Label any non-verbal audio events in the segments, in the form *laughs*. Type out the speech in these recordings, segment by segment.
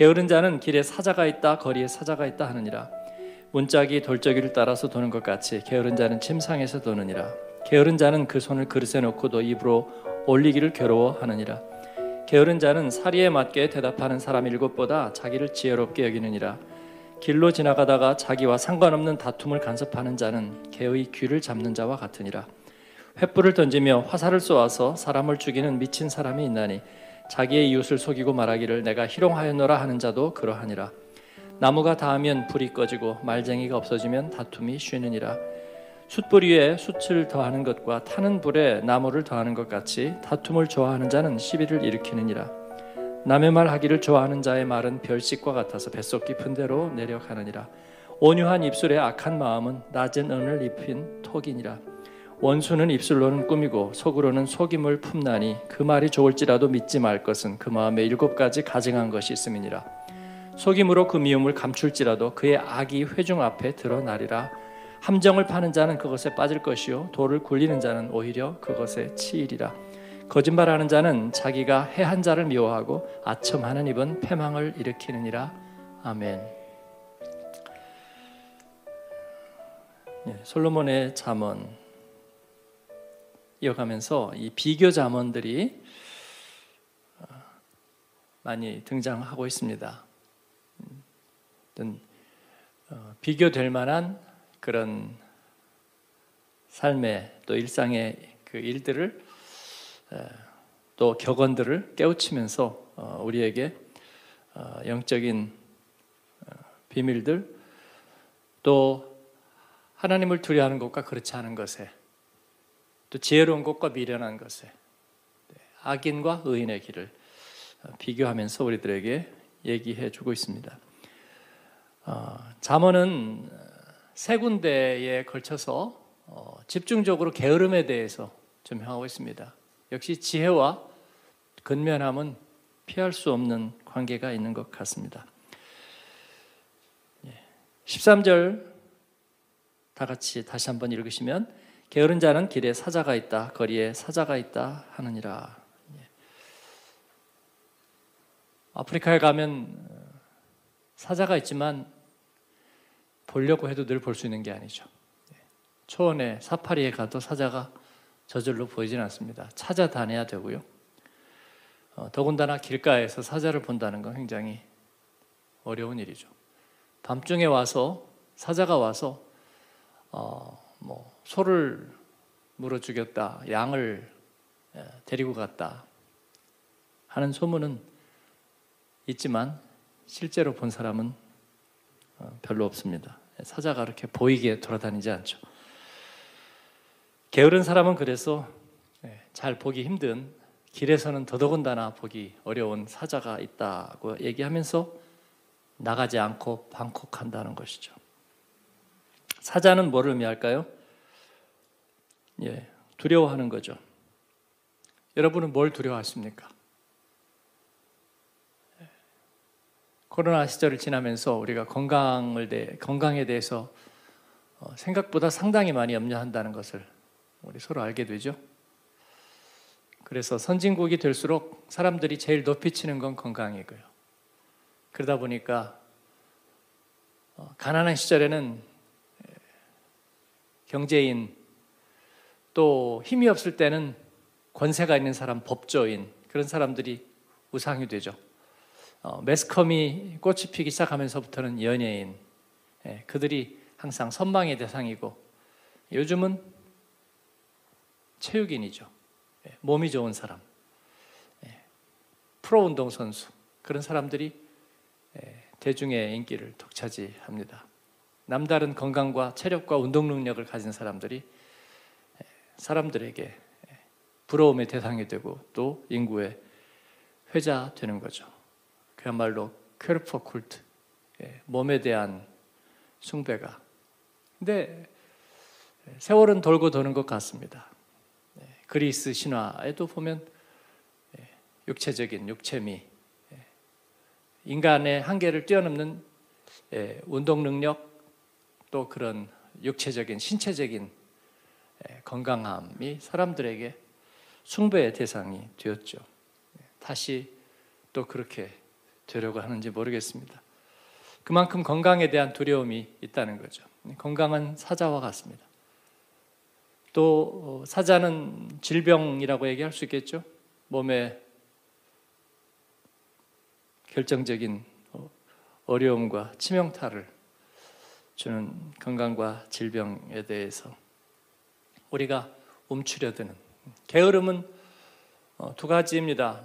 게으른 자는 길에 사자가 있다 거리에 사자가 있다 하느니라. 문짝이 돌적이를 따라서 도는 것 같이 게으른 자는 침상에서 도느니라. 게으른 자는 그 손을 그릇에 놓고도 입으로 올리기를 괴로워하느니라. 게으른 자는 사리에 맞게 대답하는 사람 일곱보다 자기를 지혜롭게 여기느니라. 길로 지나가다가 자기와 상관없는 다툼을 간섭하는 자는 개의 귀를 잡는 자와 같으니라. 횃불을 던지며 화살을 쏘아서 사람을 죽이는 미친 사람이 있나니 자기의 이웃을 속이고 말하기를 내가 희롱하였노라 하는 자도 그러하니라. 나무가 닿으면 불이 꺼지고 말쟁이가 없어지면 다툼이 쉬느니라. 숯불 위에 숯을 더하는 것과 타는 불에 나무를 더하는 것 같이 다툼을 좋아하는 자는 시비를 일으키느니라. 남의 말 하기를 좋아하는 자의 말은 별식과 같아서 뱃속 깊은 데로 내려가느니라. 온유한 입술에 악한 마음은 낮은 은을 입힌 톡이니라 원수는 입술로는 꾸미고 속으로는 속임을 품나니 그 말이 좋을지라도 믿지 말 것은 그 마음에 일곱 가지 가증한 것이 있음이니라. 속임으로 그 미움을 감출지라도 그의 악이 회중 앞에 드러나리라. 함정을 파는 자는 그것에 빠질 것이요 돌을 굴리는 자는 오히려 그것에 치이리라. 거짓말하는 자는 자기가 해한 자를 미워하고 아첨하는 입은 패망을 일으키느니라. 아멘. 네, 솔로몬의 잠언 이어가면서 이 비교 잠언들이 어, 많이 등장하고 있습니다. 어, 비교될 만한 그런 삶의 또 일상의 그 일들을 또 격언들을 깨우치면서 어, 우리에게 영적인 비밀들 또 하나님을 두려워하는 것과 그렇지 않은 것에 또 지혜로운 것과 미련한 것에 네, 악인과 의인의 길을 어, 비교하면서 우리들에게 얘기해 주고 있습니다. 어, 잠언은 세 군데에 걸쳐서 어, 집중적으로 게으름에 대해서 점하고 있습니다. 역시 지혜와 근면함은 피할 수 없는 관계가 있는 것 같습니다. 13절 예, 다 같이 다시 한번 읽으시면 게으른 자는 길에 사자가 있다 거리에 사자가 있다 하느니라. 예. 아프리카에 가면 사자가 있지만 보려고 해도 늘 볼 수 있는 게 아니죠. 예. 초원에 사파리에 가도 사자가 저절로 보이진 않습니다. 찾아다녀야 되고요. 어, 더군다나 길가에서 사자를 본다는 건 굉장히 어려운 일이죠. 밤중에 와서 사자가 와서 어, 뭐 소를 물어 죽였다, 양을 데리고 갔다 하는 소문은 있지만 실제로 본 사람은 어, 별로 없습니다. 사자가 그렇게 보이게 돌아다니지 않죠. 게으른 사람은 그래서 잘 보기 힘든 길에서는 더더군다나 보기 어려운 사자가 있다고 얘기하면서 나가지 않고 방콕한다는 것이죠. 사자는 뭐를 의미할까요? 예, 두려워하는 거죠. 여러분은 뭘 두려워하십니까? 예. 코로나 시절을 지나면서 우리가 건강을 대, 건강에 대해서 어, 생각보다 상당히 많이 염려한다는 것을 우리 서로 알게 되죠. 그래서 선진국이 될수록 사람들이 제일 높이 치는 건 건강이고요. 그러다 보니까 어, 가난한 시절에는 경제인 또 힘이 없을 때는 권세가 있는 사람, 법조인 그런 사람들이 우상이 되죠. 어, 매스컴이 꽃이 피기 시작하면서부터는 연예인, 예, 그들이 항상 선망의 대상이고 요즘은 체육인이죠. 예, 몸이 좋은 사람, 예, 프로 운동 선수 그런 사람들이 예, 대중의 인기를 독차지합니다. 남다른 건강과 체력과 운동 능력을 가진 사람들이 사람들에게 부러움의 대상이 되고 또 인구의 회자 되는 거죠. 그야말로 퀘르퍼 쿨트, 몸에 대한 숭배가. 근데 세월은 돌고 도는 것 같습니다. 그리스 신화에도 보면 육체적인 육체미, 인간의 한계를 뛰어넘는 운동 능력, 또 그런 육체적인 신체적인 건강함이 사람들에게 숭배의 대상이 되었죠. 다시 또 그렇게 되려고 하는지 모르겠습니다. 그만큼 건강에 대한 두려움이 있다는 거죠. 건강은 사자와 같습니다. 또 어, 사자는 질병이라고 얘기할 수 있겠죠. 몸에 결정적인 어, 어려움과 치명타를 주는 건강과 질병에 대해서 우리가 움츠려드는 게으름은 어, 두 가지입니다.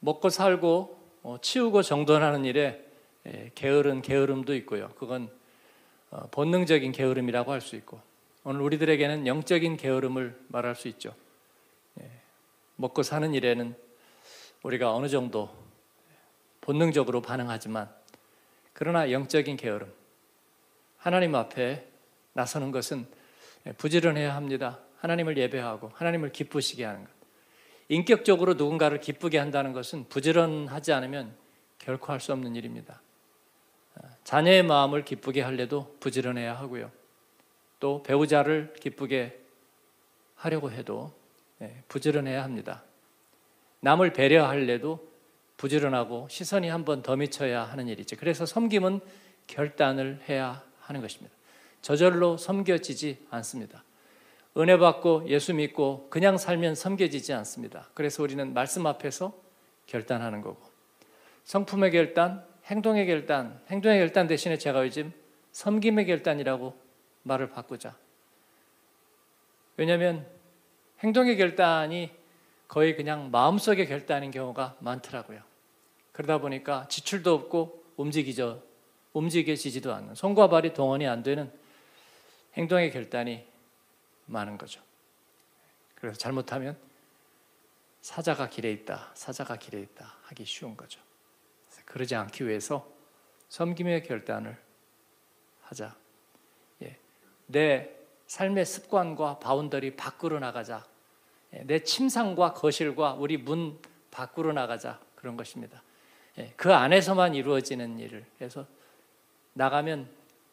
먹고 살고 치우고 정돈하는 일에 예, 게으른 게으름도 있고요. 그건 본능적인 게으름이라고 할 수 있고 오늘 우리들에게는 영적인 게으름을 말할 수 있죠. 예, 먹고 사는 일에는 우리가 어느 정도 본능적으로 반응하지만 그러나 영적인 게으름 하나님 앞에 나서는 것은 부지런해야 합니다. 하나님을 예배하고 하나님을 기쁘시게 하는 것. 인격적으로 누군가를 기쁘게 한다는 것은 부지런하지 않으면 결코 할 수 없는 일입니다. 자녀의 마음을 기쁘게 할래도 부지런해야 하고요. 또 배우자를 기쁘게 하려고 해도 예, 부지런해야 합니다. 남을 배려할래도 부지런하고 시선이 한 번 더 미쳐야 하는 일이죠. 그래서 섬김은 결단을 해야 하는 것입니다. 저절로 섬겨지지 않습니다. 은혜 받고 예수 믿고 그냥 살면 섬겨지지 않습니다. 그래서 우리는 말씀 앞에서 결단하는 거고 성품의 결단, 행동의 결단, 행동의 결단 대신에 제가 요즘 섬김의 결단이라고 말을 바꾸자. 왜냐하면 행동의 결단이 거의 그냥 마음속의 결단인 경우가 많더라고요. 그러다 보니까 지출도 없고 움직이죠. 움직여지지도 않는 손과 발이 동원이 안 되는 행동의 결단이 많은 거죠. 그래서 잘못하면 사자가 길에 있다, 사자가 길에 있다 하기 쉬운 거죠. 그러지 않기 위해서 섬김의 결단을 하자. 내 삶의 습관과 boundary 밖으로 나가자. 예, 내 침상과 거실과 우리 문 밖으로 나가자. 그런 것입니다. 예, 그 안에서만 이루어지는 일을 해서 나가면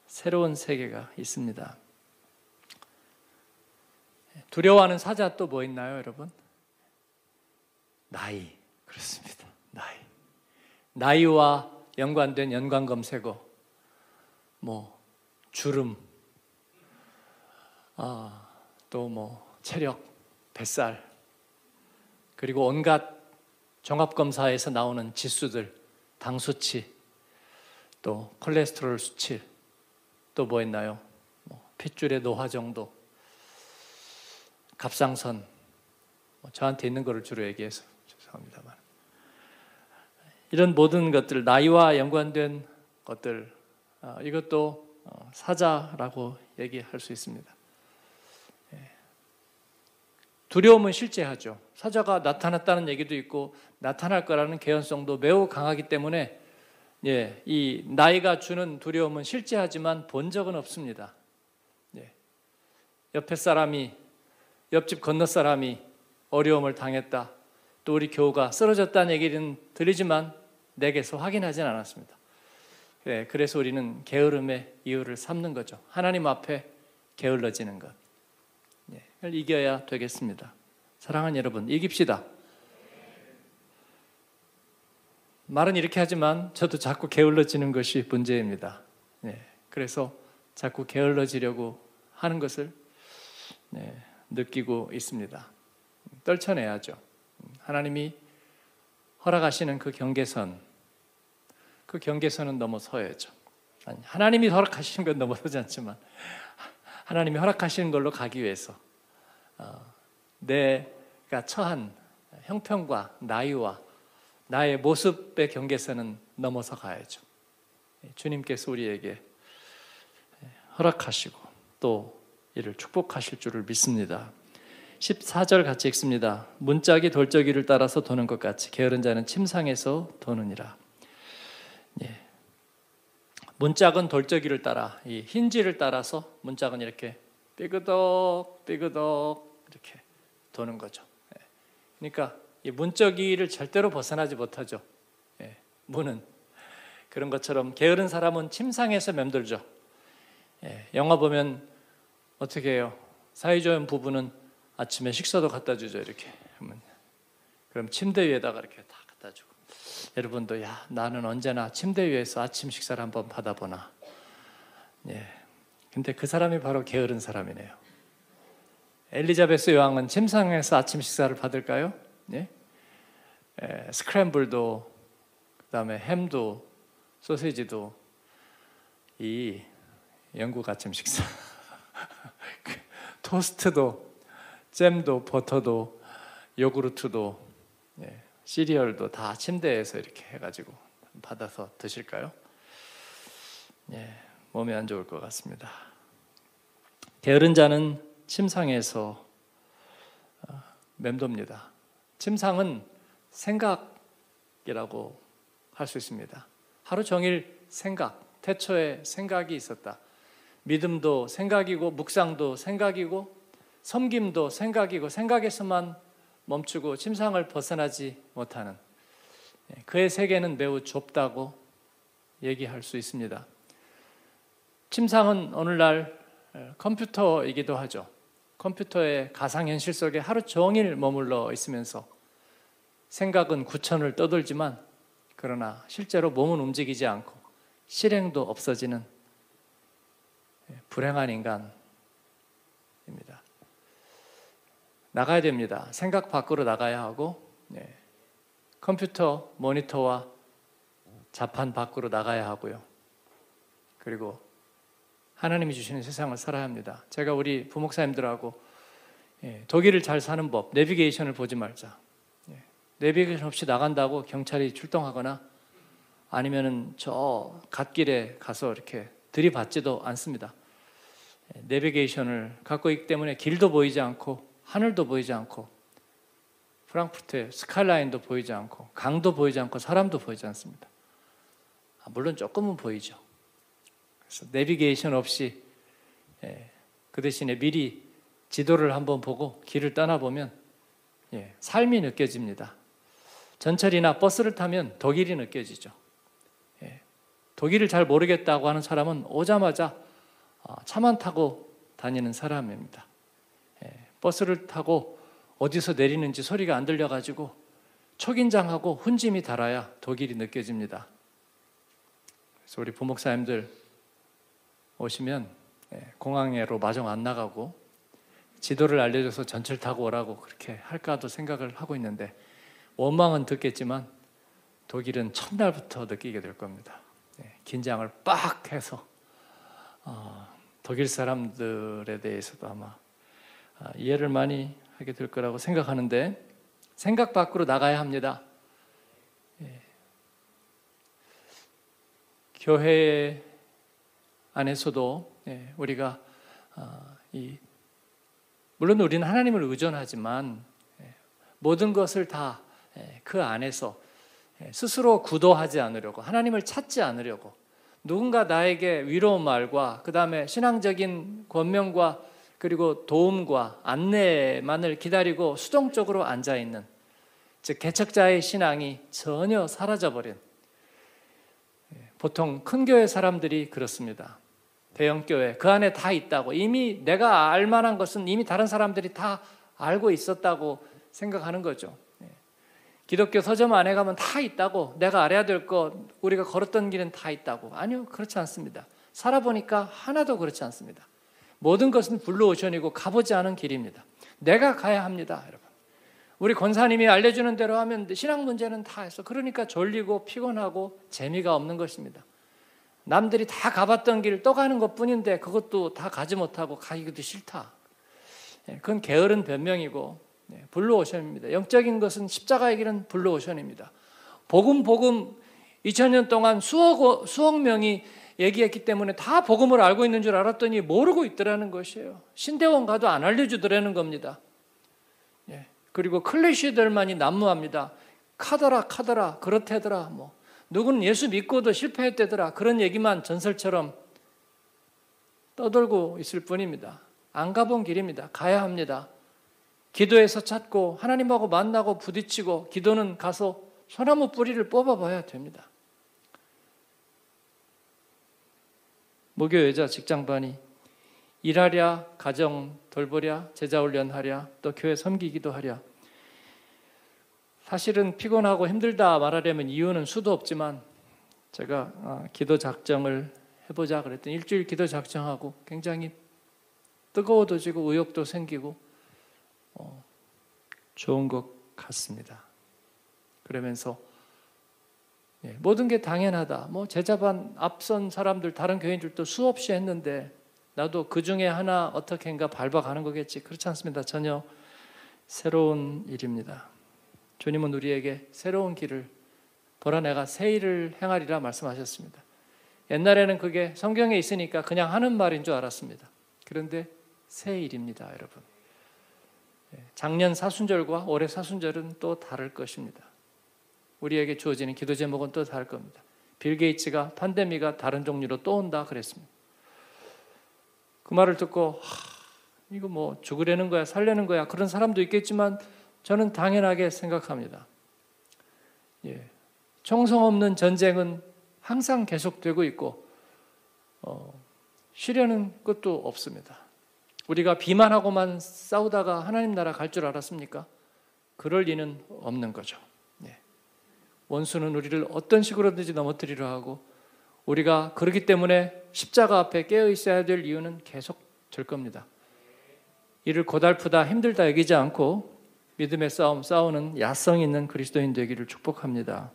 새로운 세계가 있습니다. 예, 두려워하는 사자 또 뭐 있나요, 여러분? 나이. 그렇습니다. 나이. 나이와 연관된 연관 검색어, 뭐, 주름, 아, 또 뭐 체력, 뱃살, 그리고 온갖 종합검사에서 나오는 지수들, 당 수치, 또 콜레스테롤 수치, 또 뭐 있나요? 뭐 핏줄의 노화 정도, 갑상선, 뭐 저한테 있는 거를 주로 얘기해서 죄송합니다만 이런 모든 것들 나이와 연관된 것들 아, 이것도 어, 사자라고 얘기할 수 있습니다. 두려움은 실제하죠. 사자가 나타났다는 얘기도 있고 나타날 거라는 개연성도 매우 강하기 때문에 예, 이 나이가 주는 두려움은 실제하지만 본 적은 없습니다. 예, 옆에 사람이 옆집 건너 사람이 어려움을 당했다. 또 우리 교우가 쓰러졌다는 얘기는 들리지만 내게서 확인하진 않았습니다. 예, 그래서 우리는 게으름의 이유를 삼는 거죠. 하나님 앞에 게을러지는 것. 이겨야 되겠습니다. 사랑하는 여러분, 이깁시다. 말은 이렇게 하지만 저도 자꾸 게을러지는 것이 문제입니다. 네, 그래서 자꾸 게을러지려고 하는 것을 네, 느끼고 있습니다. 떨쳐내야죠. 하나님이 허락하시는 그 경계선, 그 경계선은 넘어서야죠. 아니, 하나님이 허락하시는 건 넘어서지 않지만 하나님이 허락하시는 걸로 가기 위해서 어, 내가 처한 형편과 나이와 나의 모습의 경계선은 넘어서 가야죠. 예, 주님께서 우리에게 허락하시고 또 이를 축복하실 줄을 믿습니다. 14절 같이 읽습니다. 문짝이 돌적이를 따라서 도는 것 같이 게으른 자는 침상에서 도느니라. 예. 문짝은 돌적이를 따라 이 흰지를 따라서 문짝은 이렇게 삐그덕 삐그덕 이렇게 도는 거죠. 예. 그러니까 이 문적이를 절대로 벗어나지 못하죠. 예. 문은 그런 것처럼 게으른 사람은 침상에서 맴돌죠. 예. 영화 보면 어떻게 해요? 사회적 부부는 아침에 식사도 갖다 주죠. 이렇게 그럼 침대 위에다가 이렇게 다 갖다 주고 여러분도 야 나는 언제나 침대 위에서 아침 식사를 한번 받아보나. 예. 근데 그 사람이 바로 게으른 사람이네요. 엘리자베스 여왕은 침상에서 아침 식사를 받을까요? 예? 에, 스크램블도 그다음에 햄도 소세지도 이 영국 아침 식사 그 *laughs* *laughs* 토스트도 잼도 버터도 요구르트도 예, 시리얼도 다 침대에서 이렇게 해가지고 받아서 드실까요? 예, 몸에 안 좋을 것 같습니다. 게으른 자는 침상에서 어, 맴돕니다. 침상은 생각이라고 할 수 있습니다. 하루 종일 생각, 태초에 생각이 있었다. 믿음도 생각이고, 묵상도 생각이고, 섬김도 생각이고, 생각에서만 멈추고 침상을 벗어나지 못하는 예, 그의 세계는 매우 좁다고 얘기할 수 있습니다. 침상은 오늘날 어, 컴퓨터이기도 하죠. 컴퓨터의 가상현실 속에 하루 종일 머물러 있으면서 생각은 구천을 떠돌지만 그러나 실제로 몸은 움직이지 않고 실행도 없어지는 예, 불행한 인간입니다. 나가야 됩니다. 생각 밖으로 나가야 하고 네. 컴퓨터 모니터와 자판 밖으로 나가야 하고요. 그리고 하나님이 주시는 세상을 살아야 합니다. 제가 우리 부목사님들하고 예, 독일을 잘 사는 법, 내비게이션을 보지 말자. 예, 내비게이션 없이 나간다고 경찰이 출동하거나 아니면은 저 갓길에 가서 이렇게 들이받지도 않습니다. 예, 내비게이션을 갖고 있기 때문에 길도 보이지 않고 하늘도 보이지 않고 프랑크푸르트의 스카이라인도 보이지 않고 강도 보이지 않고 사람도 보이지 않습니다. 아, 물론 조금은 보이죠. 그래서 내비게이션 없이 예, 그 대신에 미리 지도를 한번 보고 길을 떠나보면 예, 삶이 느껴집니다. 전철이나 버스를 타면 독일이 느껴지죠. 예, 독일을 잘 모르겠다고 하는 사람은 오자마자 어, 차만 타고 다니는 사람입니다. 버스를 타고 어디서 내리는지 소리가 안 들려가지고 초긴장하고 훈짐이 달아야 독일이 느껴집니다. 그래서 우리 부목사님들 오시면 예, 공항에로 마중 안 나가고 지도를 알려줘서 전철 타고 오라고 그렇게 할까도 생각을 하고 있는데 원망은 듣겠지만 독일은 첫날부터 느끼게 될 겁니다. 예, 긴장을 빡 해서 어, 독일 사람들에 대해서도 아마 아, 이해를 많이 하게 될 거라고 생각하는데 생각 밖으로 나가야 합니다. 예. 교회 안에서도 예, 우리가 아, 이 물론 우리는 하나님을 의존하지만 예, 모든 것을 다 그 안에서 스스로 구도하지 않으려고 하나님을 찾지 않으려고 누군가 나에게 위로운 말과 그 다음에 신앙적인 권명과 그리고 도움과 안내만을 기다리고 수동적으로 앉아 있는 즉 개척자의 신앙이 전혀 사라져 버린 보통 큰 교회 사람들이 그렇습니다. 대형 교회 그 안에 다 있다고 이미 내가 알 만한 것은 이미 다른 사람들이 다 알고 있었다고 생각하는 거죠. 예. 기독교 서점 안에 가면 다 있다고 내가 알아야 될 것 우리가 걸었던 길은 다 있다고 아니요 그렇지 않습니다. 살아보니까 하나도 그렇지 않습니다. 모든 것은 블루오션이고 가보지 않은 길입니다. 내가 가야 합니다, 여러분. 우리 권사님이 알려주는 대로 하면 신앙 문제는 다 했어. 그러니까 졸리고 피곤하고 재미가 없는 것입니다. 남들이 다 가봤던 길을 또 가는 것 뿐인데 그것도 다 가지 못하고 가기도 싫다. 예, 그건 게으른 변명이고 예, 블루오션입니다. 영적인 것은 십자가의 길은 블루오션입니다. 복음 복음 2000년 동안 수억 수억 명이 얘기했기 때문에 다 복음을 알고 있는 줄 알았더니 모르고 있더라는 것이에요. 신대원 가도 안 알려주더라는 겁니다. 예. 그리고 클리셰들만이 난무합니다. 카더라 카더라 그렇대더라 뭐 누구는 예수 믿고도 실패했대더라. 그런 얘기만 전설처럼 떠돌고 있을 뿐입니다. 안 가본 길입니다. 가야 합니다. 기도해서 찾고 하나님하고 만나고 부딪히고 기도는 가서 소나무 뿌리를 뽑아봐야 됩니다. 목요 여자 직장반이 일하랴 가정 돌보랴 제자 훈련하랴 또 교회 섬기기도 하랴 사실은 피곤하고 힘들다 말하려면 이유는 수도 없지만 제가 아, 기도 작정을 해보자 그랬더니 일주일 기도 작정하고 굉장히 뜨거워져지고 의욕도 생기고 어, 좋은 것 같습니다. 그러면서 예, 모든 게 당연하다. 뭐 제자반 앞선 사람들 다른 교인들도 수없이 했는데 나도 그 중에 하나 어떻게인가 밟아가는 거겠지. 그렇지 않습니다. 전혀 새로운 일입니다. 주님은 우리에게 새로운 길을 보라 내가 새 일을 행하리라 말씀하셨습니다. 옛날에는 그게 성경에 있으니까 그냥 하는 말인 줄 알았습니다. 그런데 새 일입니다, 여러분. 예, 작년 사순절과 올해 사순절은 또 다를 것입니다. 우리에게 주어지는 기도 제목은 또 다를 겁니다. 빌 게이츠가 팬데미가 다른 종류로 또 온다 그랬습니다. 그 말을 듣고 하, 이거 뭐 죽으려는 거야, 살려는 거야 그런 사람도 있겠지만 저는 당연하게 생각합니다. 예, 총성 없는 전쟁은 항상 계속되고 있고 어, 쉬려는 것도 없습니다. 우리가 비만하고만 싸우다가 하나님 나라 갈 줄 알았습니까? 그럴 리는 없는 거죠. 원수는 우리를 어떤 식으로든지 넘어뜨리려 하고 우리가 그러기 때문에 십자가 앞에 깨어 있어야 될 이유는 계속 될 겁니다. 이를 고달프다 힘들다 여기지 않고 믿음의 싸움 싸우는 야성 있는 그리스도인 되기를 축복합니다.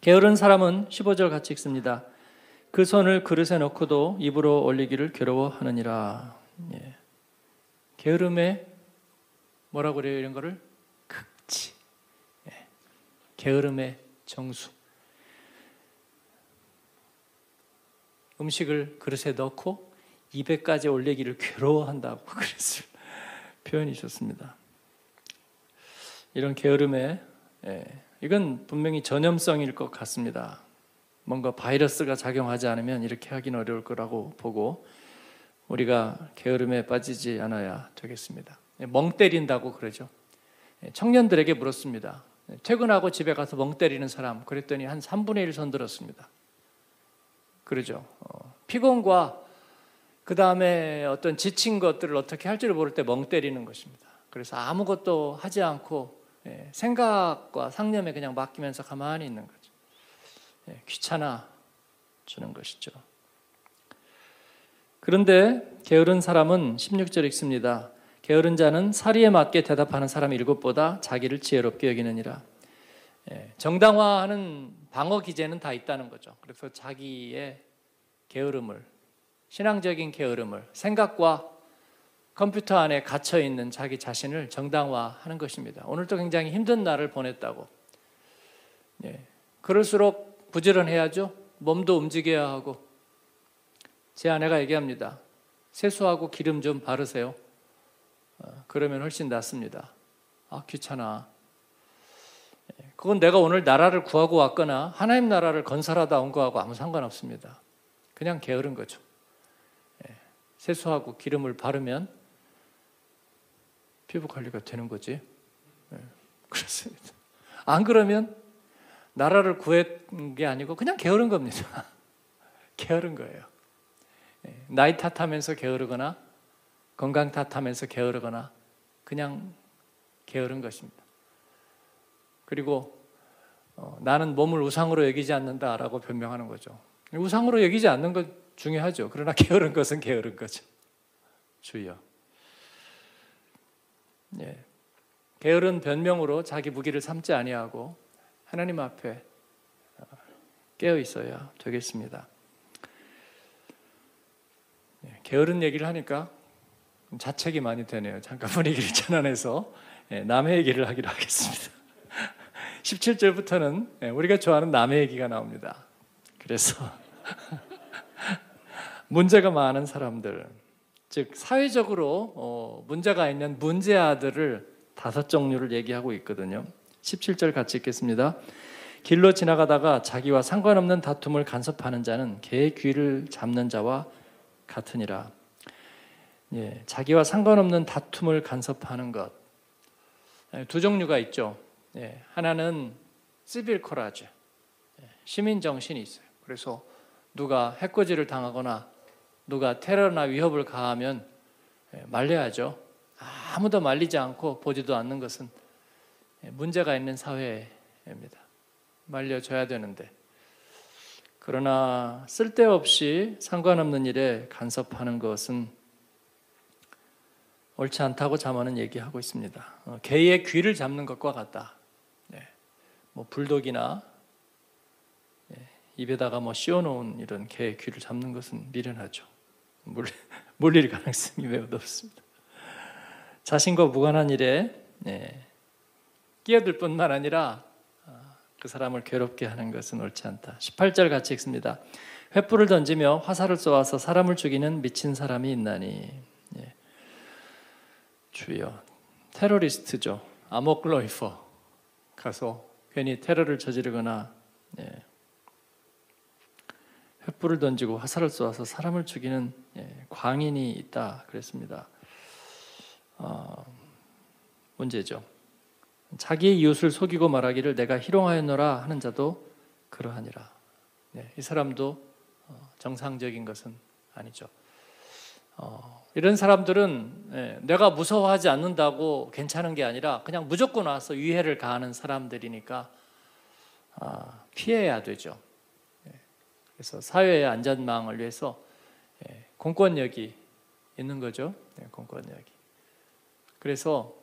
게으른 사람은 15절 같이 읽습니다. 그 손을 그릇에 넣고도 입으로 올리기를 괴로워하느니라. 예. 게으름에 뭐라고 그래요 이런 거를 극치. 게으름의 정수. 음식을 그릇에 넣고 입에까지 올리기를 괴로워한다고 *laughs* 그랬어요. 표현이 좋습니다. 이런 게으름에 예, 이건 분명히 전염성일 것 같습니다. 뭔가 바이러스가 작용하지 않으면 이렇게 하긴 어려울 거라고 보고 우리가 게으름에 빠지지 않아야 되겠습니다. 예, 멍 때린다고 그러죠. 예, 청년들에게 물었습니다. 퇴근하고 집에 가서 멍 때리는 사람 그랬더니 한 3분의 1 손들었습니다. 그러죠. 어, 피곤과 그 다음에 어떤 지친 것들을 어떻게 할지를 모를 때 멍 때리는 것입니다. 그래서 아무것도 하지 않고 예, 생각과 상념에 그냥 맡기면서 가만히 있는 거죠. 예, 귀찮아 주는 것이죠. 그런데 게으른 사람은 16절 읽습니다. 게으른 자는 사리에 맞게 대답하는 사람 일곱보다 자기를 지혜롭게 여기느니라. 예, 정당화하는 방어 기제는 다 있다는 거죠. 그래서 자기의 게으름을 신앙적인 게으름을 생각과 컴퓨터 안에 갇혀 있는 자기 자신을 정당화하는 것입니다. 오늘도 굉장히 힘든 날을 보냈다고. 예, 그럴수록 부지런해야죠. 몸도 움직여야 하고. 제 아내가 얘기합니다. 세수하고 기름 좀 바르세요. 어, 그러면 훨씬 낫습니다. 아, 귀찮아. 예, 그건 내가 오늘 나라를 구하고 왔거나 하나님 나라를 건설하다 온 거하고 아무 상관없습니다. 그냥 게으른 거죠. 예, 세수하고 기름을 바르면 피부 관리가 되는 거지. 예, *laughs* 그렇습니다. 안 그러면 나라를 구한 게 아니고 그냥 게으른 겁니다. *laughs* 게으른 거예요. 나이 탓하면서 게으르거나 건강 탓하면서 게으르거나 그냥 게으른 것입니다. 그리고 어, 나는 몸을 우상으로 여기지 않는다라고 변명하는 거죠. 우상으로 여기지 않는 것 중요하죠. 그러나 *laughs* 게으른 것은 게으른 거죠. 주여. 예. 게으른 변명으로 자기 무기를 삼지 아니하고 하나님 앞에 어, 깨어 있어야 되겠습니다. 예. 게으른 얘기를 하니까 자책이 많이 되네요. 잠깐 분위기를 *laughs* 전환해서 예, 남의 얘기를 하기로 하겠습니다. *laughs* 17절부터는 예, 우리가 좋아하는 남의 얘기가 나옵니다. 그래서 *laughs* 문제가 많은 사람들, 즉 사회적으로 어, 문제가 있는 문제 아들을 다섯 종류를 얘기하고 있거든요. 17절 같이 읽겠습니다. 길로 지나가다가 자기와 상관없는 다툼을 간섭하는 자는 개 귀를 잡는 자와 같으니라. 예, 자기와 상관없는 다툼을 간섭하는 것. 예, 두 종류가 있죠. 예, 하나는 시빌 코라즈, 예, 시민 정신이 있어요. 그래서 누가 해코지를 당하거나 누가 테러나 위협을 가하면 예, 말려야죠. 아무도 말리지 않고 보지도 않는 것은 문제가 있는 사회입니다. 말려줘야 되는데 그러나 쓸데없이 상관없는 일에 간섭하는 것은 옳지 않다고 자문은 얘기하고 있습니다. 어, 개의 귀를 잡는 것과 같다. 네. 뭐 불독이나 네. 입에다가 뭐 씌워놓은 이런 개의 귀를 잡는 것은 미련하죠. 물, *laughs* 물릴 가능성이 매우 높습니다. 자신과 무관한 일에 네. 끼어들 뿐만 아니라 그 사람을 괴롭게 하는 것은 옳지 않다. 18절 같이 읽습니다. 횃불을 던지며 화살을 쏘아서 사람을 죽이는 미친 사람이 있나니 예. 주여 테러리스트죠. 아모클로이퍼 가서 괜히 테러를 저지르거나 예. 횃불을 던지고 화살을 쏘아서 사람을 죽이는 예. 광인이 있다 그랬습니다. 어, 문제죠. 자기의 이웃을 속이고 말하기를 내가 희롱하였노라 하는 자도 그러하니라. 네, 이 사람도 어, 정상적인 것은 아니죠. 어, 이런 사람들은 네, 내가 무서워하지 않는다고 괜찮은 게 아니라 그냥 무조건 와서 위해를 가하는 사람들이니까 아, 피해야 되죠. 네, 그래서 사회의 안전망을 위해서 예, 공권력이 있는 거죠. 네, 공권력이. 그래서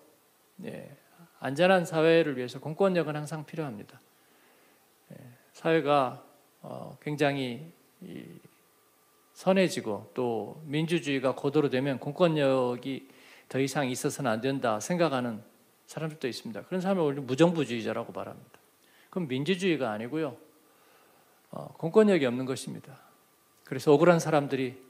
예, 안전한 사회를 위해서 공권력은 항상 필요합니다. 예, 사회가 어, 굉장히 선해지고 또 민주주의가 고도로 되면 공권력이 더 이상 있어서는 안 된다 생각하는 사람들도 있습니다. 그런 사람을 원래 무정부주의자라고 말합니다. 그럼 민주주의가 아니고요. 어, 공권력이 없는 것입니다. 그래서 억울한 사람들이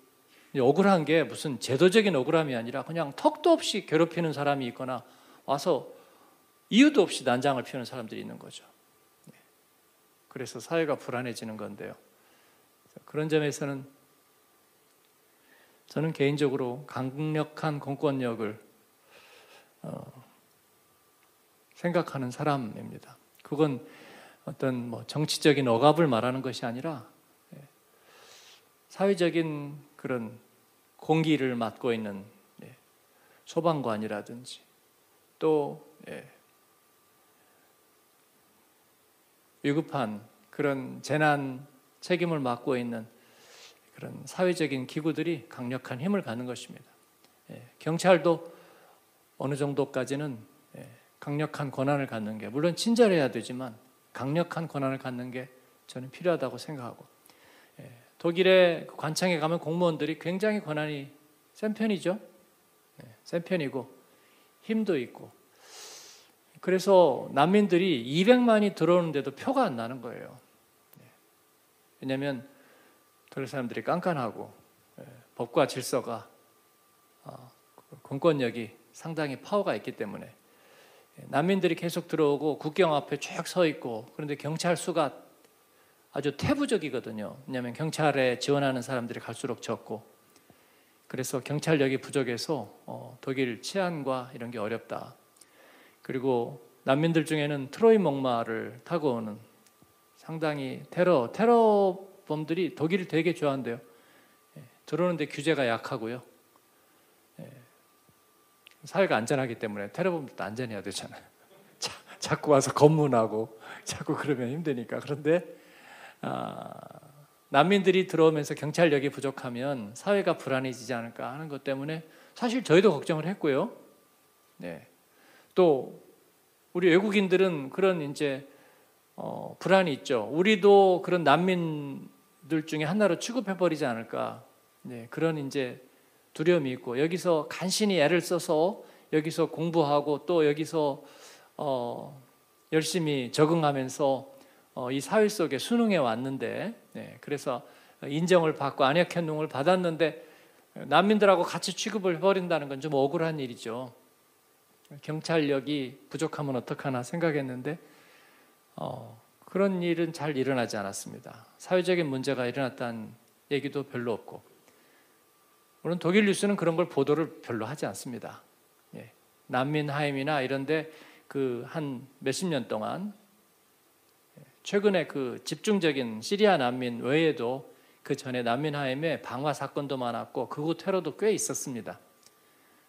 억울한 게 무슨 제도적인 억울함이 아니라 그냥 턱도 없이 괴롭히는 사람이 있거나 와서 이유도 없이 난장을 피우는 사람들이 있는 거죠. 네. 그래서 사회가 불안해지는 건데요. 그런 점에서는 저는 개인적으로 강력한 공권력을 어, 생각하는 사람입니다. 그건 어떤 뭐 정치적인 억압을 말하는 것이 아니라 예, 사회적인 그런 공기를 맡고 있는 예, 소방관이라든지 또 예, 위급한 그런 재난 책임을 맡고 있는 그런 사회적인 기구들이 강력한 힘을 갖는 것입니다. 예, 경찰도 어느 정도까지는 예, 강력한 권한을 갖는 게 물론 친절해야 되지만 강력한 권한을 갖는 게 저는 필요하다고 생각하고 예, 독일의 그 관청에 가면 공무원들이 굉장히 권한이 센 편이죠. 센 편이고 힘도 있고 그래서 난민들이 200만이 들어오는데도 표가 안 나는 거예요. 네. 왜냐하면 독일 사람들이 깐깐하고 예, 법과 질서가 어, 공권력이 상당히 파워가 있기 때문에 예, 난민들이 계속 들어오고 국경 앞에 쭉 서 있고 그런데 경찰 수가 아주 태부적이거든요. 왜냐하면 경찰에 지원하는 사람들이 갈수록 적고 그래서 경찰력이 부족해서 어, 독일 치안과 이런 게 어렵다. 그리고 난민들 중에는 트로이 목마를 타고 오는 상당히 테러 테러범들이 독일을 되게 좋아한대요. 예, 들어오는데 규제가 약하고요. 예, 사회가 안전하기 때문에 테러범들도 안전해야 되잖아요. *laughs* 자, 자꾸 와서 검문하고 자꾸 그러면 힘드니까. 그런데 아, 난민들이 들어오면서 경찰력이 부족하면 사회가 불안해지지 않을까 하는 것 때문에 사실 저희도 걱정을 했고요. 네. 또 우리 외국인들은 그런 이제 어, 불안이 있죠. 우리도 그런 난민들 중에 하나로 취급해 버리지 않을까. 네, 그런 이제 두려움이 있고 여기서 간신히 애를 써서 여기서 공부하고 또 여기서 어, 열심히 적응하면서 어, 이 사회 속에 수능해 왔는데 네, 그래서 인정을 받고 안약현능을 받았는데 난민들하고 같이 취급을 해버린다는 건 좀 억울한 일이죠. 경찰력이 부족하면 어떡하나 생각했는데 어, 그런 일은 잘 일어나지 않았습니다. 사회적인 문제가 일어났다는 얘기도 별로 없고 물론 독일 뉴스는 그런 걸 보도를 별로 하지 않습니다. 예. 난민 하임이나 이런데 그 한 몇십 년 동안 예, 최근에 그 집중적인 시리아 난민 외에도 그 전에 난민 하임에 방화 사건도 많았고 극우 테러도 꽤 있었습니다.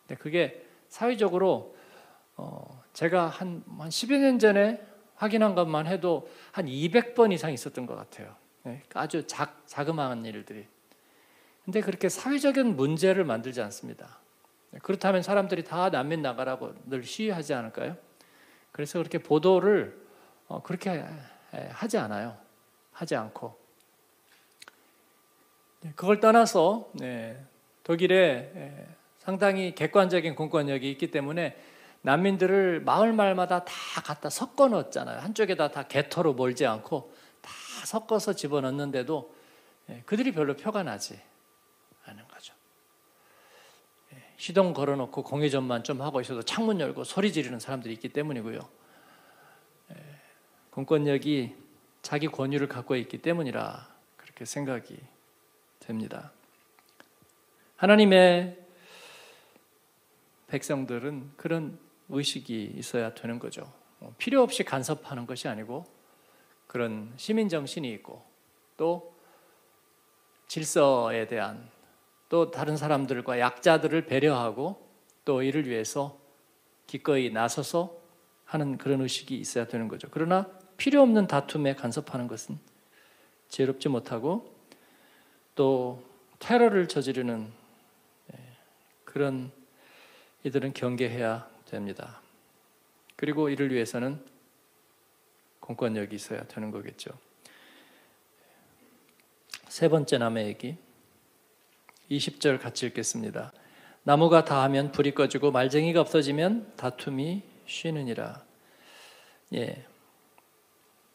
근데 그게 사회적으로 어, 제가 한, 한 10여 년 전에 확인한 것만 해도 한 200번 이상 있었던 것 같아요. 네, 아주 작, 자그마한 일들이. 근데 그렇게 사회적인 문제를 만들지 않습니다. 네, 그렇다면 사람들이 다 난민 나가라고 늘 시위하지 않을까요? 그래서 그렇게 보도를 어, 그렇게 하지 않아요. 하지 않고. 네, 그걸 떠나서 독일에 상당히 객관적인 공권력이 있기 때문에 난민들을 마을 마을마다 다 갖다 섞어 넣었잖아요. 한쪽에다 다 개터로 몰지 않고 다 섞어서 집어넣는데도 예, 그들이 별로 표가 나지 않은 거죠. 예, 시동 걸어놓고 공회전만 좀 하고 있어도 창문 열고 소리 지르는 사람들이 있기 때문이고요. 예, 공권력이 자기 권유를 갖고 있기 때문이라 그렇게 생각이 됩니다. 하나님의 백성들은 그런 의식이 있어야 되는 거죠. 어, 필요 없이 간섭하는 것이 아니고 그런 시민 정신이 있고 또 질서에 대한 또 다른 사람들과 약자들을 배려하고 또 이를 위해서 기꺼이 나서서 하는 그런 의식이 있어야 되는 거죠. 그러나 필요 없는 다툼에 간섭하는 것은 지혜롭지 못하고 또 테러를 저지르는 예, 그런 이들은 경계해야 됩니다. 그리고 이를 위해서는 공권력이 있어야 되는 거겠죠. 세 번째 남의 얘기 20절 같이 읽겠습니다. 나무가 다하면 불이 꺼지고 말쟁이가 없어지면 다툼이 쉬느니라. 예.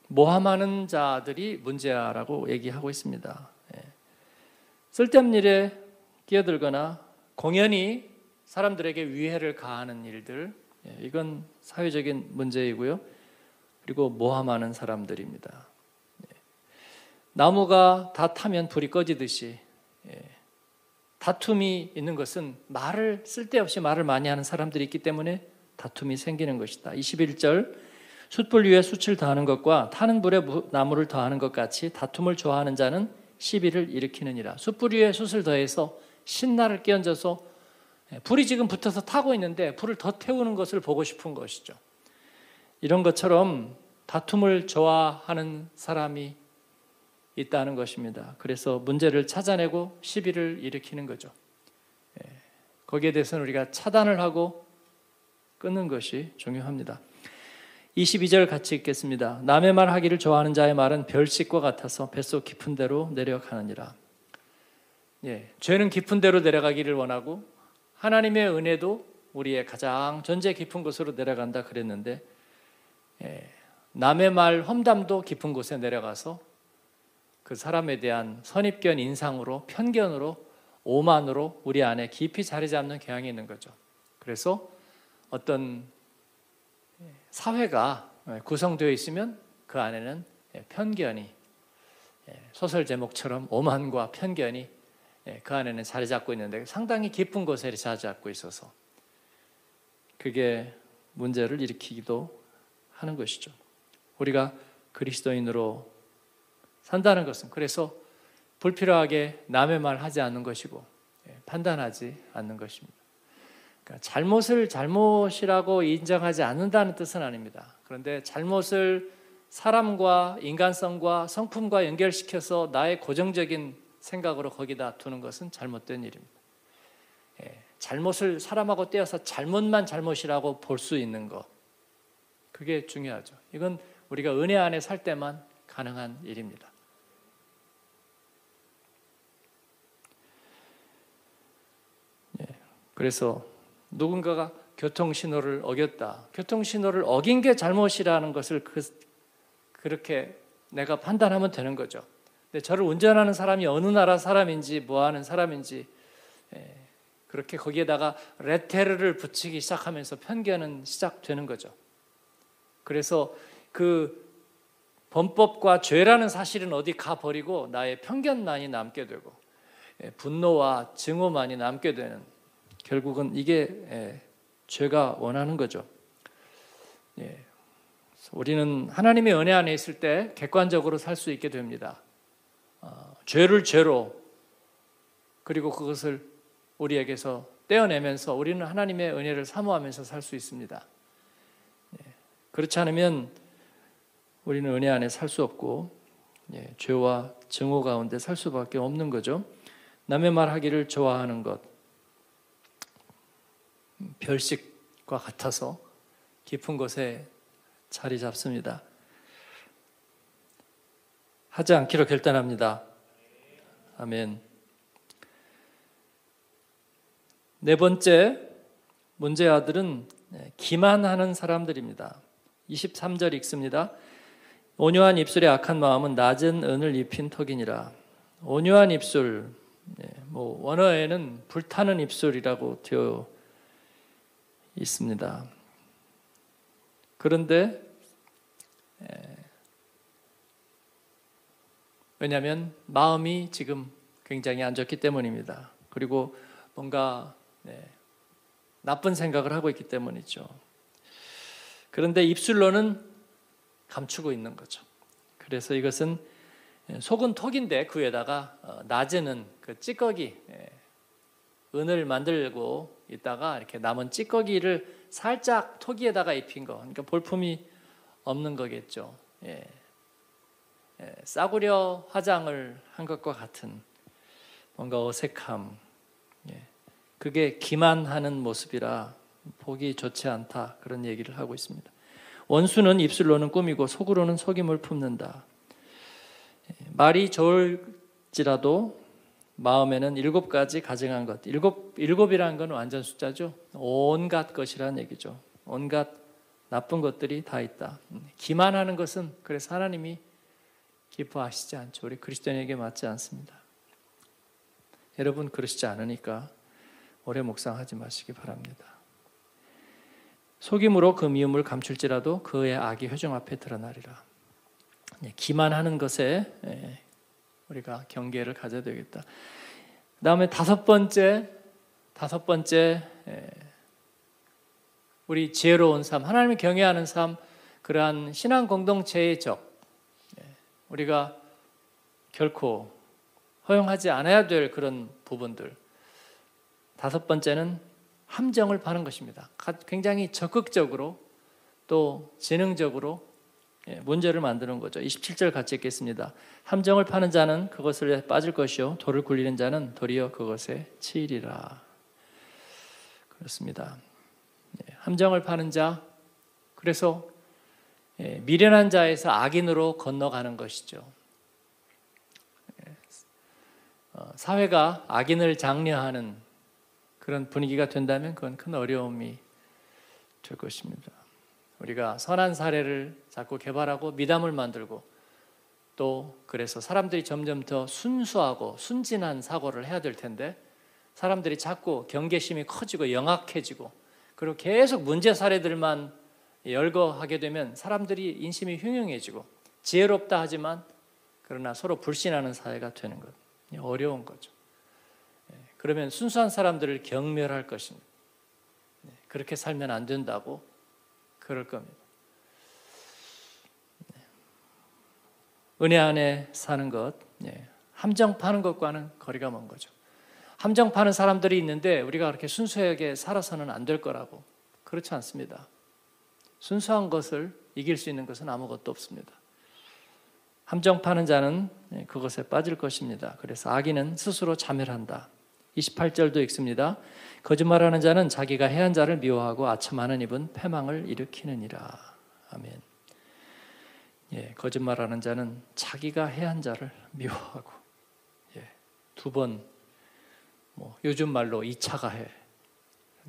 모함하는 자들이 문제야라고 얘기하고 있습니다. 예. 쓸데없는 일에 끼어들거나 공연히 사람들에게 위해를 가하는 일들, 예, 이건 사회적인 문제이고요. 그리고 모함하는 사람들입니다. 예. 나무가 다 타면 불이 꺼지듯이 예, 다툼이 있는 것은 말을 쓸데없이 말을 많이 하는 사람들이 있기 때문에 다툼이 생기는 것이다. 21절 숯불 위에 숯을 더하는 것과 타는 불에 나무를 더하는 것 같이 다툼을 좋아하는 자는 시비를 일으키느니라. 숯불 위에 숯을 더해서 신나를 끼얹어서 예, 불이 지금 붙어서 타고 있는데 불을 더 태우는 것을 보고 싶은 것이죠. 이런 것처럼 다툼을 좋아하는 사람이 있다는 것입니다. 그래서 문제를 찾아내고 시비를 일으키는 거죠. 예, 거기에 대해서는 우리가 차단을 하고 끊는 것이 중요합니다. 22절 같이 읽겠습니다. 남의 말 하기를 좋아하는 자의 말은 별식과 같아서 뱃속 깊은 데로 내려가느니라. 예, 죄는 깊은 데로 내려가기를 원하고 하나님의 은혜도 우리의 가장 존재 깊은 곳으로 내려간다 그랬는데 예, 남의 말 험담도 깊은 곳에 내려가서 그 사람에 대한 선입견 인상으로 편견으로 오만으로 우리 안에 깊이 자리 잡는 경향이 있는 거죠. 그래서 어떤 사회가 구성되어 있으면 그 안에는 편견이 소설 제목처럼 오만과 편견이 예, 그 안에는 자리 잡고 있는데 상당히 깊은 곳에 자리 잡고 있어서 그게 문제를 일으키기도 하는 것이죠. 우리가 그리스도인으로 산다는 것은 그래서 불필요하게 남의 말 하지 않는 것이고 예, 판단하지 않는 것입니다. 그러니까 잘못을 잘못이라고 인정하지 않는다는 뜻은 아닙니다. 그런데 잘못을 사람과 인간성과 성품과 연결시켜서 나의 고정적인 생각으로 거기다 두는 것은 잘못된 일입니다. 예, 잘못을 사람하고 떼어서 잘못만 잘못이라고 볼 수 있는 것. 그게 중요하죠. 이건 우리가 은혜 안에 살 때만 가능한 일입니다. 예, 그래서 누군가가 교통 신호를 어겼다. 교통 신호를 어긴 게 잘못이라는 것을 그, 그렇게 내가 판단하면 되는 거죠. 근데 저를 운전하는 사람이 어느 나라 사람인지 뭐 하는 사람인지 예, 그렇게 거기에다가 레테르를 붙이기 시작하면서 편견은 시작되는 거죠. 그래서 그 범법과 죄라는 사실은 어디 가 버리고 나의 편견만이 남게 되고 예, 분노와 증오만이 남게 되는 결국은 이게 예, 죄가 원하는 거죠. 우리는 하나님의 은혜 안에 있을 때 객관적으로 살 수 있게 됩니다. 어, 죄를 죄로 그리고 그것을 우리에게서 떼어내면서 우리는 하나님의 은혜를 사모하면서 살 수 있습니다. 그렇지 않으면 우리는 은혜 안에 살 수 없고 예, 죄와 증오 가운데 살 수밖에 없는 거죠. 남의 말 하기를 좋아하는 것 별식과 같아서 깊은 곳에 자리 잡습니다. 하지 않기로 결단합니다. 아멘. 네 번째 문제의 아들은 기만하는 사람들입니다. 23절 읽습니다. 온유한 입술의 악한 마음은 낮은 은을 입힌 턱이니라. 온유한 입술, 뭐 원어에는 불타는 입술이라고 되어 있습니다. 그런데 왜냐하면 마음이 지금 굉장히 안 좋기 때문입니다. 그리고 뭔가 네, 나쁜 생각을 하고 있기 때문이죠. 그런데 입술로는 감추고 있는 거죠. 그래서 이것은 속은 톡인데 그 위에다가 어, 낮에는 그 찌꺼기 예, 은을 만들고 있다가 이렇게 남은 찌꺼기를 살짝 토기에다가 입힌 거. 그러니까 볼품이 없는 거겠죠. 예. 예, 싸구려 화장을 한 것과 같은 뭔가 어색함. 예. 그게 기만하는 모습이라 보기 좋지 않다. 그런 얘기를 하고 있습니다. 원수는 입술로는 꾸미고 속으로는 속임을 품는다. 예, 말이 좋을지라도 마음에는 일곱 가지 가증한 것. 일곱 일곱이라는 건 완전 숫자죠. 온갖 것이라는 얘기죠. 온갖 나쁜 것들이 다 있다. 기만하는 것은 그래서 하나님이 기뻐하시지 않죠. 우리 그리스도인에게 맞지 않습니다. 여러분 그러시지 않으니까 오래 묵상하지 마시기 바랍니다. 속임으로 그 미움을 감출지라도 그의 악이 회중 앞에 드러나리라. 예, 기만하는 것에 예, 우리가 경계를 가져야 되겠다. 다음에 다섯 번째, 다섯 번째 예, 우리 지혜로운 삶, 하나님을 경외하는 삶, 그러한 신앙 공동체의 적, 우리가 결코 허용하지 않아야 될 그런 부분들. 다섯 번째는 함정을 파는 것입니다. 굉장히 적극적으로 또 지능적으로 예, 문제를 만드는 거죠. 27절 같이 읽겠습니다. 함정을 파는 자는 그것을 빠질 것이요 돌을 굴리는 자는 도리어 그것에 치이리라. 그렇습니다. 예, 함정을 파는 자 그래서 예, 미련한 자에서 악인으로 건너가는 것이죠. 어, 사회가 악인을 장려하는 그런 분위기가 된다면 그건 큰 어려움이 될 것입니다. 우리가 선한 사례를 자꾸 개발하고 미담을 만들고 또 그래서 사람들이 점점 더 순수하고 순진한 사고를 해야 될 텐데 사람들이 자꾸 경계심이 커지고 영악해지고 그리고 계속 문제 사례들만 열거하게 되면 사람들이 인심이 흉흉해지고 지혜롭다 하지만 그러나 서로 불신하는 사회가 되는 것 어려운 거죠. 예, 그러면 순수한 사람들을 경멸할 것입니다. 예, 그렇게 살면 안 된다고 그럴 겁니다. 네. 은혜 안에 사는 것, 예. 함정 파는 것과는 거리가 먼 거죠. 함정 파는 사람들이 있는데 우리가 그렇게 순수하게 살아서는 안 될 거라고 그렇지 않습니다. 순수한 것을 이길 수 있는 것은 아무것도 없습니다. 함정 파는 자는 예, 그것에 빠질 것입니다. 그래서 악인은 스스로 자멸한다. 28절도 읽습니다. 거짓말하는 자는 자기가 해한 자를 미워하고 아첨하는 입은 패망을 일으키느니라. 아멘. 예, 거짓말하는 자는 자기가 해한 자를 미워하고 예, 두번 뭐 요즘 말로 2차 가해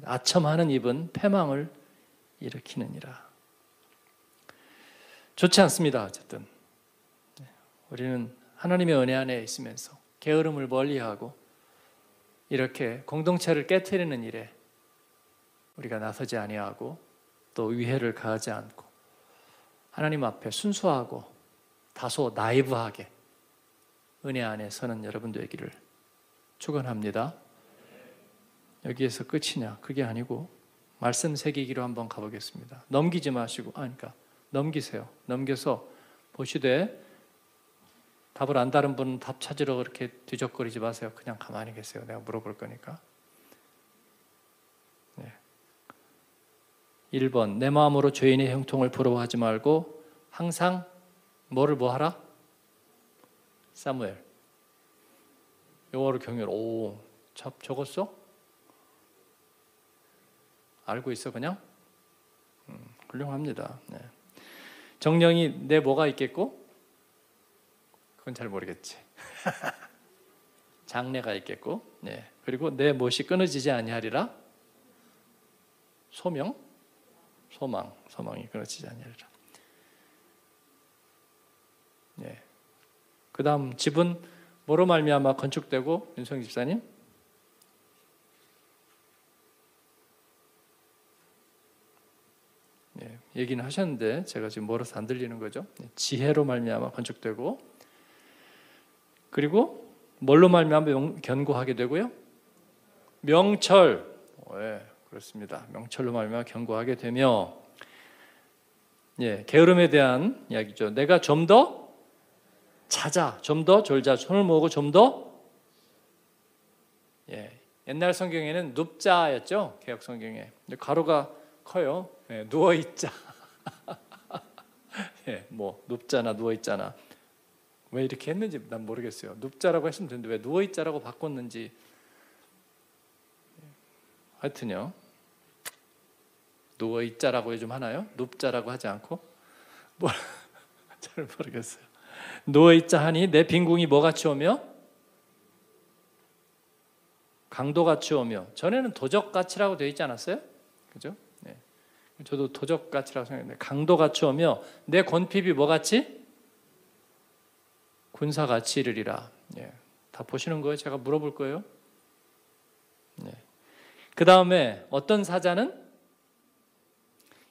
아첨하는 입은 패망을 일으키느니라. 좋지 않습니다. 어쨌든 예, 우리는 하나님의 은혜 안에 있으면서 게으름을 멀리하고 이렇게 공동체를 깨뜨리는 일에 우리가 나서지 아니하고 또 위해를 가하지 않고 하나님 앞에 순수하고 다소 나이브하게 은혜 안에 서는 여러분 되기를 축원합니다. 여기에서 끝이냐? 그게 아니고 말씀 새기기로 한번 가보겠습니다. 넘기지 마시고, 아, 그러니까 넘기세요. 넘겨서 보시되 답을 안다는 분은 답 찾으러 그렇게 뒤적거리지 마세요. 그냥 가만히 계세요. 내가 물어볼 거니까. 네. 1번 내 마음으로 죄인의 형통을 부러워하지 말고 항상 뭐를 뭐 하라? 사무엘. 영어로 경외. 오, 적, 적었어? 알고 있어 그냥? 음, 훌륭합니다. 네. 정령이 내 뭐가 있겠고? 그건 잘 모르겠지. *laughs* 장래가 있겠고, 네. 그리고 내 못이 끊어지지 아니하리라. 소명, 소망, 소망이 끊어지지 아니하리라. 네. 그다음 집은 뭐로 말미암아 건축되고 윤성 집사님? 네, 얘기는 하셨는데 제가 지금 멀어서 안 들리는 거죠. 네, 지혜로 말미암아 건축되고 그리고 뭘로 말미암아 견고하게 되고요. 명철, 네, 그렇습니다. 명철로 말미암아 견고하게 되며, 예, 게으름에 대한 이야기죠. 내가 좀 더 찾아, 좀 더 졸자, 손을 모으고 좀 더, 예, 옛날 성경에는 눕자였죠. 개혁 성경에 가로가 커요. 예, 누워 있자. *laughs* 예, 뭐 눕자나 누워 있자나. 왜 이렇게 했는지 난 모르겠어요. 눕자라고 했으면 되는데 왜 누워 있자라고 바꿨는지. 하여튼요. 누워 있자라고 요즘 하나요? 눕자라고 하지 않고 뭐 *laughs* 잘 모르겠어요. 누워 있자 하니 내 빈궁이 뭐 같이 오며 강도 같이 오며 전에는 도적 같이라고 되어 있지 않았어요? 그죠? 네. 저도 도적같이라고 생각했는데 강도같이 오며 내 권핍이 뭐같이 군사같이 이르리라. 예. 다 보시는 거예요? 제가 물어볼 거예요. 네. 그 다음에 어떤 사자는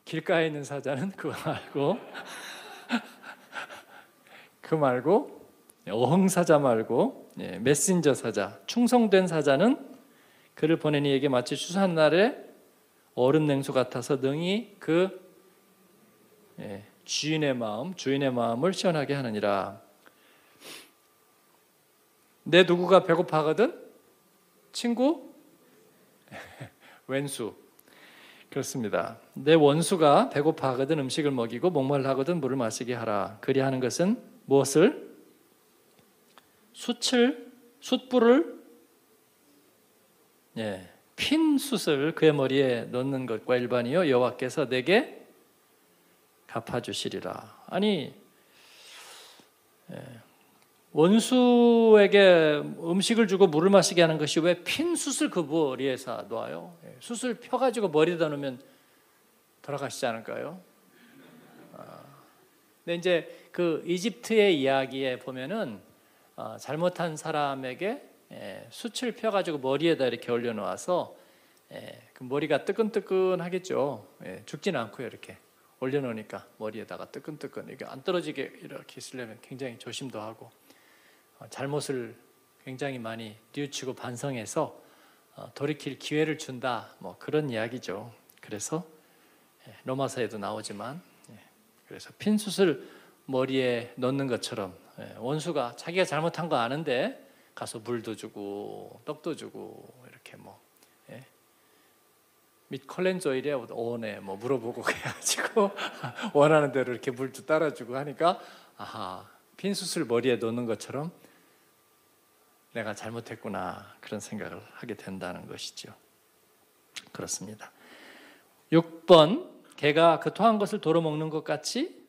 길가에 있는 사자는 그거 말고 *laughs* 그 말고 어흥 사자 말고 예, 메신저 사자 충성된 사자는 그를 보낸 이에게 마치 추수한 날에 얼음 냉수 같아서 능히 그 예, 주인의 마음 주인의 마음을 시원하게 하느니라. 내 누구가 배고파거든 친구 *laughs* 왼수 그렇습니다. 내 원수가 배고파하거든 음식을 먹이고 목말라거든 물을 마시게 하라. 그리하는 것은 무엇을 숯을 숯불을 예, 핀 숯을 그의 머리에 넣는 것과 일반이요 여호와께서 내게 갚아 주시리라. 아니 예, 원수에게 음식을 주고 물을 마시게 하는 것이 왜 핀 숯을 그 머리에서 놓아요? 예, 숯을 펴가지고 머리에다 놓으면 돌아가시지 않을까요? 아, 근데 이제 그 이집트의 이야기에 보면은 어, 잘못한 사람에게 예, 숯을 펴가지고 머리에다 이렇게 올려놓아서 예, 그 머리가 뜨끈뜨끈하겠죠. 죽진 않고요 이렇게 올려놓으니까 머리에다가 뜨끈뜨끈 이게 안 떨어지게 이렇게 있으려면 굉장히 조심도 하고 어, 잘못을 굉장히 많이 뉘우치고 반성해서 어, 돌이킬 기회를 준다. 뭐 그런 이야기죠. 그래서 예, 로마서에도 나오지만 예, 그래서 핀 숯을 머리에 넣는 것처럼 예, 원수가 자기가 잘못한 거 아는데 가서 물도 주고 떡도 주고 이렇게 뭐및 컬렌저 일에 오네 뭐 물어보고 *laughs* 그래가지고 원하는 대로 이렇게 물도 따라주고 하니까 아하 핀숯을 머리에 넣는 것처럼 내가 잘못했구나 그런 생각을 하게 된다는 것이죠. 그렇습니다. 6번 개가 그 토한 것을 도로 먹는 것 같이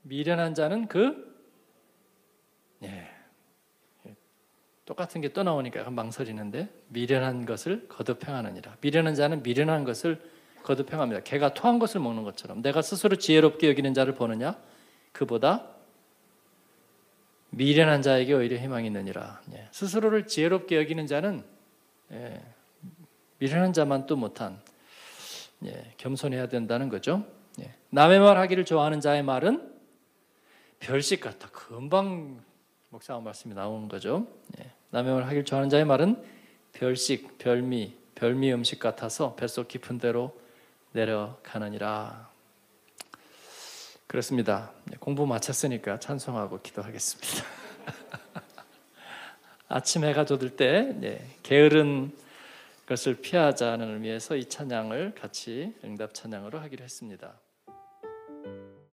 미련한 자는 그 예, 똑같은 게 또 나오니까 망설이는데 미련한 것을 거듭 행하느니라. 미련한 자는 미련한 것을 거듭 행합니다. 개가 토한 것을 먹는 것처럼 내가 스스로 지혜롭게 여기는 자를 보느냐 그보다 미련한 자에게 오히려 희망이 있느니라. 예. 스스로를 지혜롭게 여기는 자는 예, 미련한 자만 또 못한 예, 겸손해야 된다는 거죠. 남의 말 하기를 좋아하는 자의 말은 별식 같아. 금방 목사가 말씀이 나오는 거죠. 남의 말 하기를 좋아하는 자의 말은 별식, 별미, 별미 음식 같아서 뱃속 깊은 데로 내려가느니라. 그렇습니다. 네, 공부 마쳤으니까 찬송하고 기도하겠습니다. *laughs* 아침 해가 돋을 때 네, 게으른 그것을 피하자는 의미에서 이 찬양을 같이 응답 찬양으로 하기로 했습니다.